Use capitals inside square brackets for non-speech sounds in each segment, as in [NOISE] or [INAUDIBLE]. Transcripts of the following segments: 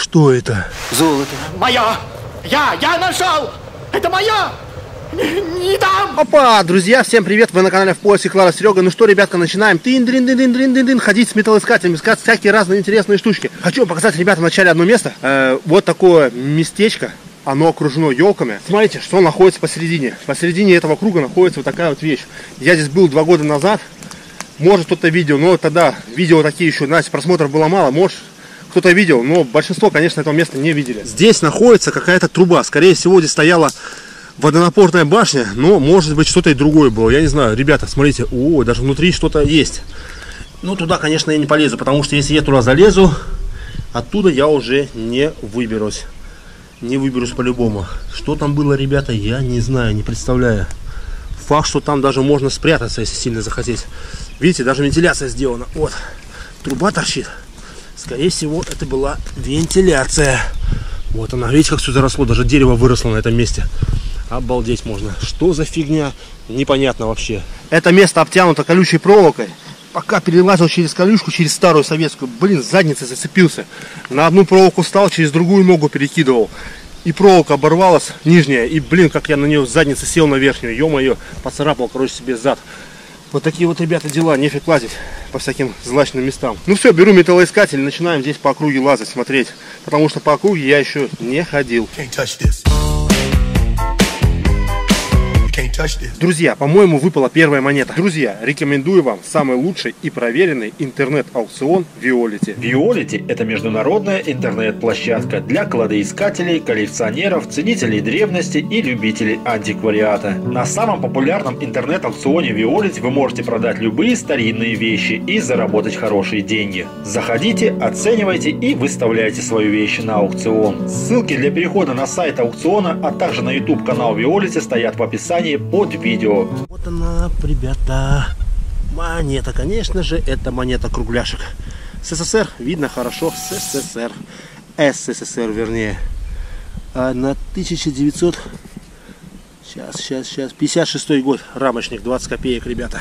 Что это? Золото. Мое! Я! Я нашел! Это мое! Не, там! Опа, друзья, всем привет, вы на канале в поиске Клара Серега. Ну что, ребятка, начинаем. Тин дрин дин дин дин дин дин ходить с металлоискателем, искать всякие разные интересные штучки. Хочу вам показать, ребята, вначале одно место. Э, вот такое местечко. Оно окружено елками. Смотрите, что находится посередине. Посередине этого круга находится вот такая вот вещь. Я здесь был два года назад. Может кто-то видел, но тогда видео такие еще, знаете, просмотров было мало. Может кто-то видел, но большинство, конечно, этого места не видели. Здесь находится какая-то труба. Скорее всего, здесь стояла водонапорная башня, но может быть что-то и другое было. Я не знаю. Ребята, смотрите, о, даже внутри что-то есть. Ну, туда, конечно, я не полезу, потому что если я туда залезу, оттуда я уже не выберусь. Не выберусь по-любому. Что там было, ребята, я не знаю, не представляю. Факт, что там даже можно спрятаться, если сильно захотеть. Видите, даже вентиляция сделана. Вот, труба торчит. Скорее всего, это была вентиляция. Вот она, видите, как все заросло, даже дерево выросло на этом месте. Обалдеть можно. Что за фигня? Непонятно вообще. Это место обтянуто колючей проволокой. Пока перелазил через колючку, через старую советскую, блин, задницей зацепился. На одну проволоку встал, через другую ногу перекидывал. И проволока оборвалась, нижняя, и, блин, как я на нее с задницы сел на верхнюю. Ё-моё, поцарапал, короче, себе зад. Вот такие вот, ребята, дела. Нефиг лазить по всяким злачным местам. Ну все, беру металлоискатель, начинаем здесь по округе лазать, смотреть. Потому что по округе я еще не ходил. Can't touch this. Друзья, по-моему, выпала первая монета. Друзья, рекомендую вам самый лучший и проверенный интернет-аукцион Виолити. Виолити – это международная интернет-площадка для кладоискателей, коллекционеров, ценителей древности и любителей антиквариата. На самом популярном интернет-аукционе Виолити вы можете продать любые старинные вещи и заработать хорошие деньги. Заходите, оценивайте и выставляйте свои вещи на аукцион. Ссылки для перехода на сайт аукциона, а также на YouTube канал Виолити стоят в описании под видео. Вот она, ребята. Монета, конечно же, это монета кругляшек. СССР, видно хорошо, СССР. СССР, вернее. А на 1900... Сейчас, сейчас, сейчас. 56 год. Рамочник, 20 копеек, ребята.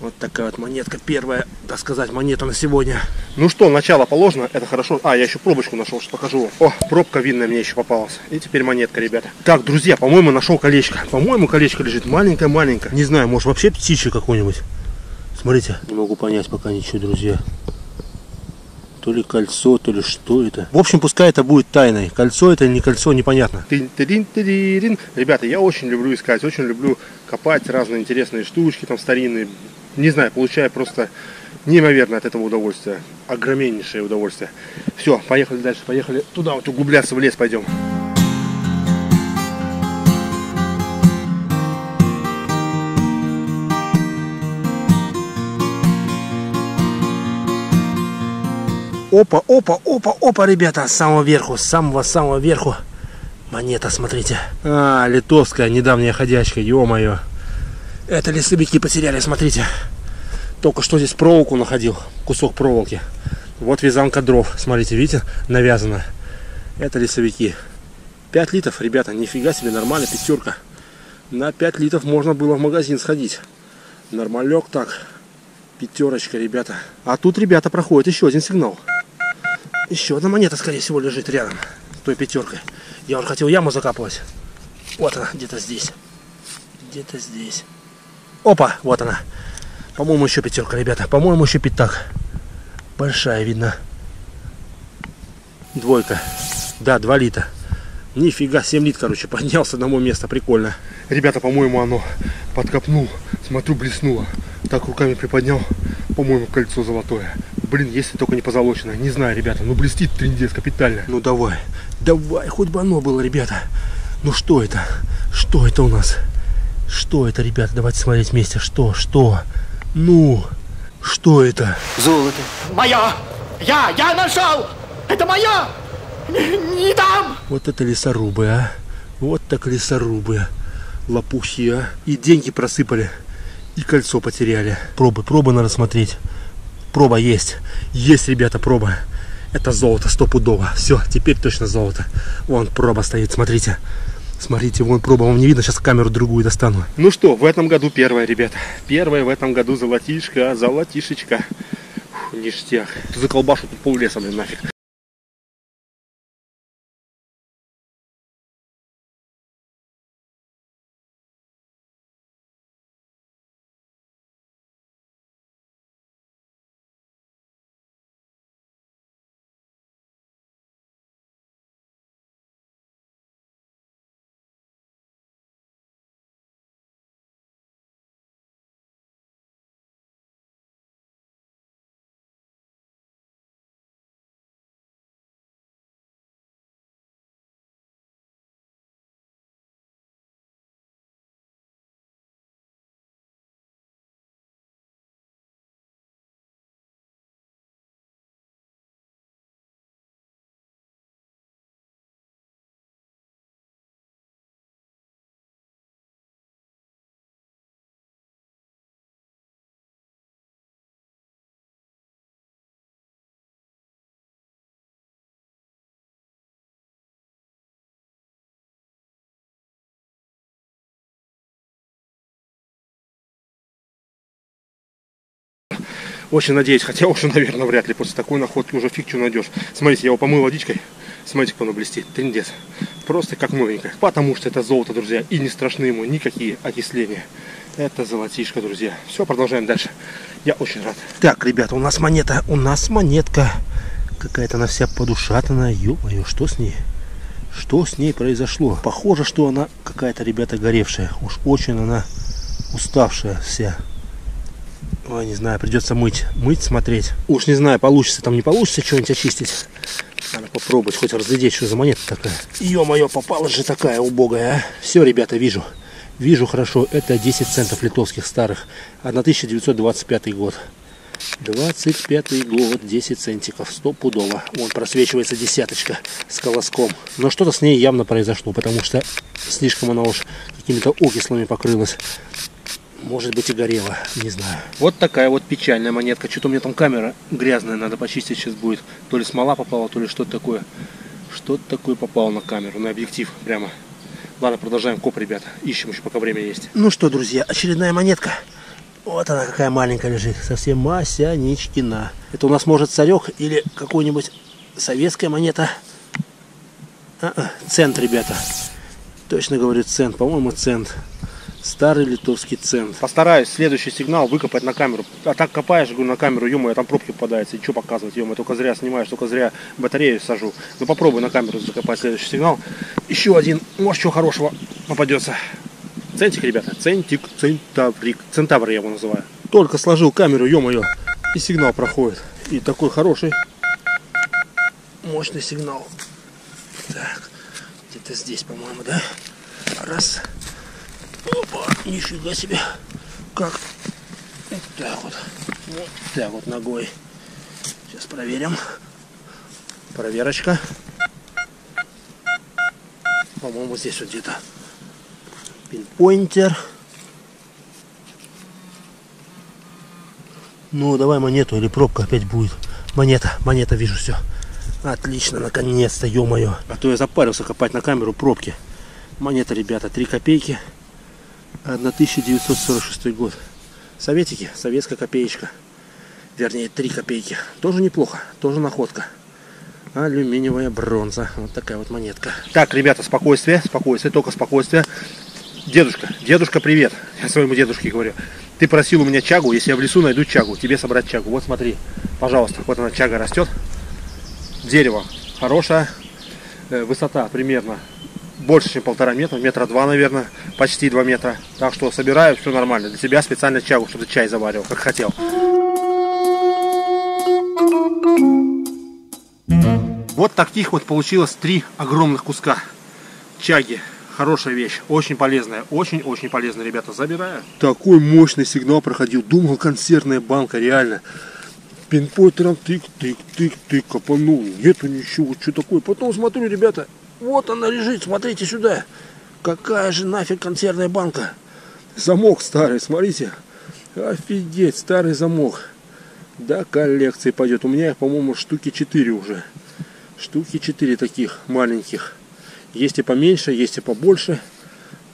Вот такая вот монетка. Первая, так сказать, монета на сегодня. Ну что, начало положено, это хорошо. А, я еще пробочку нашел, что покажу вам. О, пробка видная мне еще попалась. И теперь монетка, ребята. Так, друзья, по-моему, нашел колечко. По-моему, колечко лежит маленькое-маленькое. Не знаю, может вообще птичье какое-нибудь. Смотрите. Не могу понять пока ничего, друзья. То ли кольцо, то ли что это. В общем, пускай это будет тайной. Кольцо это или не кольцо, непонятно. Ребята, я очень люблю искать, очень люблю копать разные интересные штучки, там старинные. Не знаю, получаю просто неимоверно от этого удовольствия. Огромнейшее удовольствие. Все, поехали дальше, поехали туда вот углубляться в лес пойдем. Опа, опа, опа, опа, ребята, с самого верху, с самого-самого верху. Монета, смотрите. А, литовская, недавняя ходячка, ё-моё. Это лесовики потеряли, смотрите. Только что здесь проволоку находил, кусок проволоки. Вот вязанка дров, смотрите, видите, навязана. Это лесовики. 5 литров, ребята, нифига себе, нормально, пятерка. На 5 литров можно было в магазин сходить. Нормалек так. Пятерочка, ребята. А тут, ребята, проходит еще один сигнал. Еще одна монета, скорее всего, лежит рядом с той пятеркой. Я уже хотел яму закапывать. Вот она, где-то здесь. Где-то здесь. Опа, вот она. По-моему, еще пятерка, ребята. По-моему, еще пятак. Большая, видно. Двойка. Да, 2 лита. Нифига, 7 лит, короче, поднялся на мое место. Прикольно. Ребята, по-моему, оно подкопнул. Смотрю, блеснуло. Так руками приподнял. По-моему, кольцо золотое. Блин, если только не позолоченное. Не знаю, ребята. Ну, блестит трендец капитально. Ну, давай. Давай, хоть бы оно было, ребята. Ну, что это? Что это у нас? Что это, ребята? Давайте смотреть вместе. Что? Что? Ну, что это? Золото. Мое! Я! Я нашел! Это мое! Не, не там! Вот это лесорубы, а. Вот так лесорубы. Лопухи, а. И деньги просыпали. И кольцо потеряли. Пробы, пробы надо смотреть. Проба есть. Есть, ребята, проба. Это золото стопудово. Все, теперь точно золото. Вон проба стоит, смотрите. Смотрите, вон проба, вам не видно, сейчас камеру другую достану. Ну что, в этом году первое, ребята. Первое в этом году золотишко, золотишечка. Ништяк. За колбашу тут пол леса, блин, нафиг. Очень надеюсь, хотя уже, [LAUGHS] наверное, вряд ли после такой находки уже фиг что найдешь. Смотрите, я его помыл водичкой. Смотрите, как оно блестит. Трендец. Просто как новенькое. Потому что это золото, друзья. И не страшны ему никакие окисления. Это золотишко, друзья. Все, продолжаем дальше. Я очень рад. Так, ребята, у нас монета. У нас монетка. Какая-то она вся подушатанная. Ё-моё, что с ней? Что с ней произошло? Похоже, что она какая-то, ребята, горевшая. Уж очень она уставшая вся. Ой, не знаю, придется мыть. Мыть, смотреть. Уж не знаю, получится там, не получится что-нибудь очистить. Надо попробовать хоть разглядеть, что за монета такая. Ё-моё, попалась же такая убогая, а. Все, ребята, вижу. Вижу хорошо, это 10 центов литовских старых. 1925 год. 25 год, 10 центиков, стопудово. Вон просвечивается десяточка с колоском. Но что-то с ней явно произошло, потому что слишком она уж какими-то окислами покрылась. Может быть и горела, не знаю. Вот такая вот печальная монетка. Что-то у меня там камера грязная, надо почистить сейчас будет. То ли смола попала, то ли что-то такое. Что-то такое попало на камеру, на объектив прямо. Ладно, продолжаем коп, ребята. Ищем еще, пока время есть. Ну что, друзья, очередная монетка. Вот она какая маленькая лежит. Совсем Масяничкина. Это у нас может царек или какой-нибудь советская монета. А -а, цент, ребята. Точно говорю цент. По-моему, цент. Старый литовский цент. Постараюсь следующий сигнал выкопать на камеру. А так копаешь, говорю, на камеру, ё там пробки попадаются. И что показывать, ё только зря снимаешь, только зря батарею сажу. Ну попробуй на камеру закопать следующий сигнал. Еще один, может, чего хорошего попадется. Центик, ребята, центик, центаврик. Центавр я его называю. Только сложил камеру, ё-моё, и сигнал проходит. И такой хороший, мощный сигнал. Так, где-то здесь, по-моему, да? Раз. Опа, нифига себе. Как? Вот так вот. Вот так вот ногой. Сейчас проверим. Проверочка. По-моему, здесь вот где-то пинпоинтер. Ну, давай монету или пробка опять будет. Монета, монета, вижу все. Отлично, наконец-то, ё-моё. А то я запарился копать на камеру пробки. Монета, ребята, 3 копейки. 1946 год. Советики, советская копеечка. Вернее, 3 копейки. Тоже неплохо, тоже находка. Алюминиевая бронза. Вот такая вот монетка. Так, ребята, спокойствие, спокойствие, только спокойствие. Дедушка, дедушка, привет. Я своему дедушке говорю. Ты просил у меня чагу, если я в лесу найду чагу, тебе собрать чагу. Вот смотри, пожалуйста, вот она чага растет. Дерево хорошее, э, высота примерно больше, чем полтора метра, метра два, наверное, почти два метра. Так что собираю, все нормально. Для тебя специально чагу, чтобы чай заваривал, как хотел. Вот таких вот получилось три огромных куска чаги. Хорошая вещь, очень полезная, очень-очень полезная, ребята, забираю. Такой мощный сигнал проходил, думал консервная банка, реально. Пинпойтером тык-тык-тык-тык, копанул, нету ничего, что такое. Потом смотрю, ребята, вот она лежит, смотрите сюда. Какая же нафиг консервная банка. Замок старый, смотрите. Офигеть, старый замок. Да, коллекции пойдет. У меня по-моему, штуки 4 уже. Штуки 4 таких маленьких. Есть и поменьше, есть и побольше.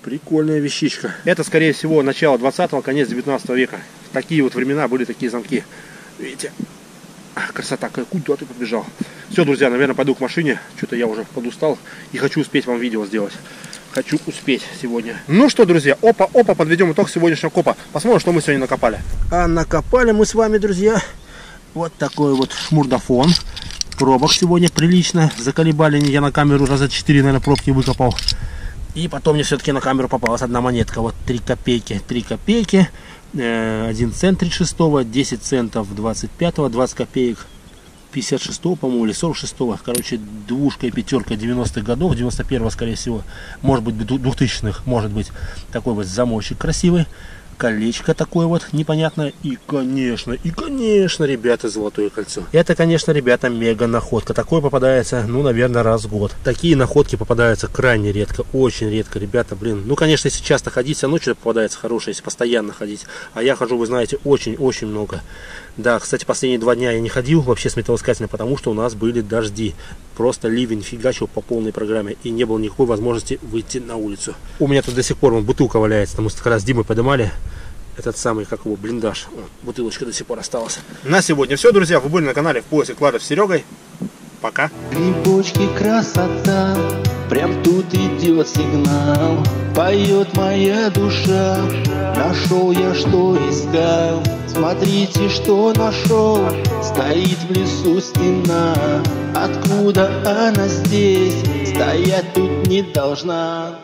Прикольная вещичка. Это, скорее всего, начало 20-го, конец 19 века. Такие вот времена были такие замки. Видите? Красота, куда ты побежал? Все, друзья, наверное, пойду к машине. Что-то я уже подустал и хочу успеть вам видео сделать. Хочу успеть сегодня. Ну что, друзья, опа-опа, подведем итог сегодняшнего копа. Посмотрим, что мы сегодня накопали. А накопали мы с вами, друзья, вот такой вот шмурдафон. Пробок сегодня прилично. Заколебали я на камеру раза 4, наверное, пробки выкопал. И потом мне все-таки на камеру попалась одна монетка. Вот 3 копейки. 3 копейки. 1 э, цент 36, 10 центов 25, 20 копеек 56 по-моему, или 46 -го. Короче, двушка и пятерка 90-х годов, 91-го, скорее всего, может быть, 2000-х, может быть, такой вот замочек красивый колечко такое вот непонятное. И, конечно, и, конечно, ребята, золотое кольцо. Это, конечно, ребята, мега находка. Такое попадается, ну, наверное, раз в год. Такие находки попадаются крайне редко, очень редко, ребята, блин. Ну, конечно, если часто ходить, все равно что-то попадается хорошее, если постоянно ходить. А я хожу, вы знаете, очень-очень много. Да, кстати, последние два дня я не ходил вообще с металлоискателем, потому что у нас были дожди. Просто ливень фигачил по полной программе. И не было никакой возможности выйти на улицу. У меня тут до сих пор вон, бутылка валяется, потому что когда с Димой поднимали, этот самый, как его, блиндаж. О, бутылочка до сих пор осталась. На сегодня все, друзья. Вы были на канале в поясе Клара с Серегой. Пока. Грибочки красота, прям тут идет сигнал. Поет моя душа, нашел я, что искал. Смотрите, что нашел, стоит в лесу стена. Откуда она здесь, стоять тут не должна.